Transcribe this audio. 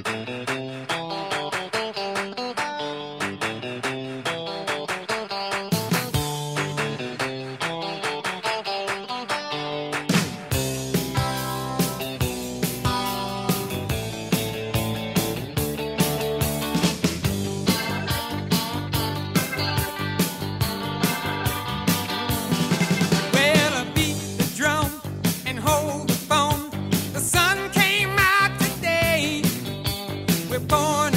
Thank we're born